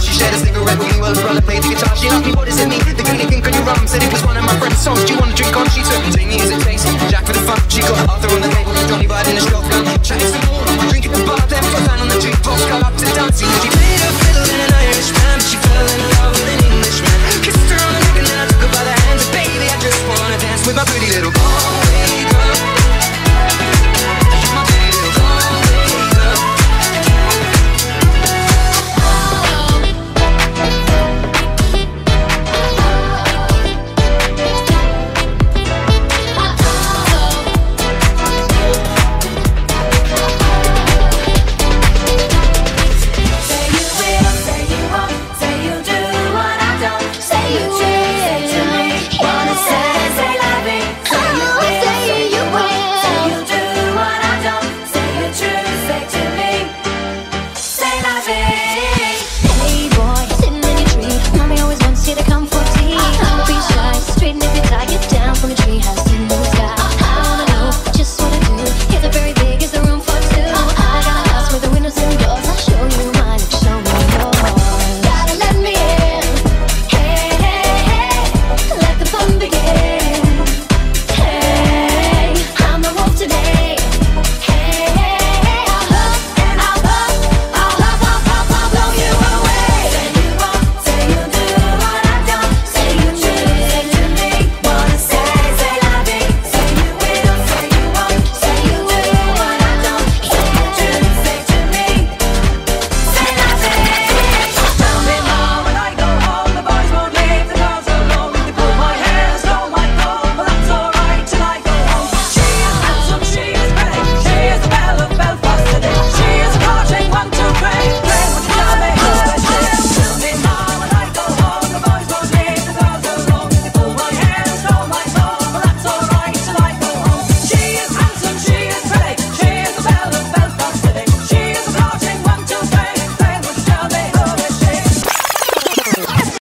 She shared a cigarette with me while her brother played the guitar. She asked me, what is in me. The goody thing on your arm said it was one of my friend's songs. Do you want to drink on? She took me as a taste. Jack for the fun. She got Arthur on the table, Johnny riding a shotgun. Chatting some more. Drink at the bar, then put down on the jukebox. Got up to dancing. She played a fiddle in an Irish but she fell in love with an Englishman. Kissed her on the neck and then I took her by the hand. Baby, I just wanna dance with my pretty little Galway girl.